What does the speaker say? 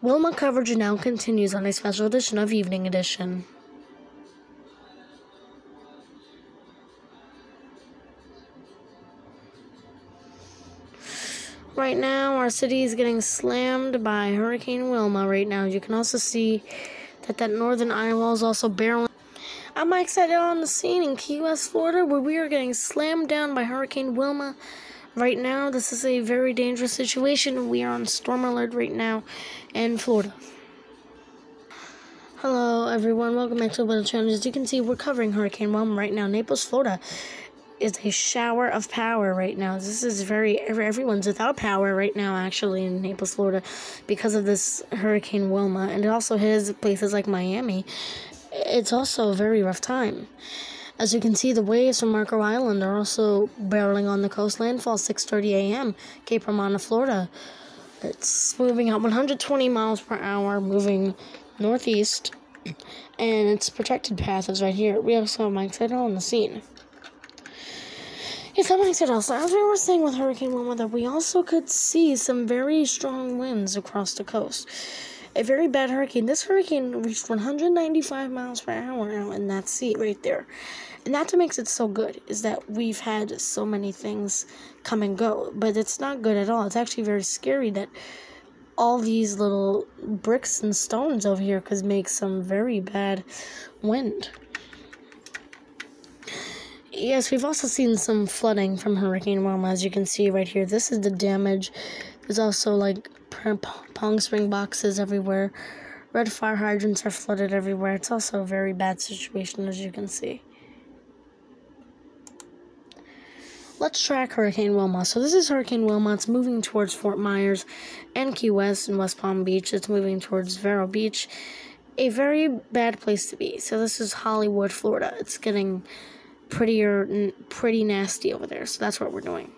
Wilma coverage now continues on a special edition of Evening Edition. Right now, our city is getting slammed by Hurricane Wilma right now. You can also see that that northern eye wall is also barreling. I'm excited on the scene in Key West, Florida, where we are getting slammed down by Hurricane Wilma. Right now, this is a very dangerous situation. We are on storm alert right now in Florida. Hello, everyone. Welcome back to the Challenge. As you can see, we're covering Hurricane Wilma right now. Naples, Florida is a shower of power right now. This is very everyone's without power right now actually in Naples, Florida because of this Hurricane Wilma and it also hits places like Miami. It's also a very rough time. As you can see, the waves from Marco Island are also barreling on the coast. Landfall 6:30 a.m. Cape Romano, Florida. It's moving at 120 miles per hour, moving northeast, and its protected path is right here. We also have Mike Seidel on the scene. Yes, like said also, as we were saying with Hurricane Wilma, that we also could see some very strong winds across the coast. A very bad hurricane. This hurricane reached 195 miles per hour now in that sea right there. And that's what makes it so good, is that we've had so many things come and go. But it's not good at all. It's actually very scary that all these little bricks and stones over here could make some very bad wind. Yes, we've also seen some flooding from Hurricane Wilma, as you can see right here. This is the damage. There's also like pong spring boxes everywhere. Red fire hydrants are flooded everywhere. It's also a very bad situation, as you can see. Let's track Hurricane Wilma. So this is Hurricane Wilma. It's moving towards Fort Myers and Key West and West Palm Beach. It's moving towards Vero Beach. A very bad place to be. So this is Hollywood, Florida. It's getting prettier, pretty nasty over there. So that's what we're doing.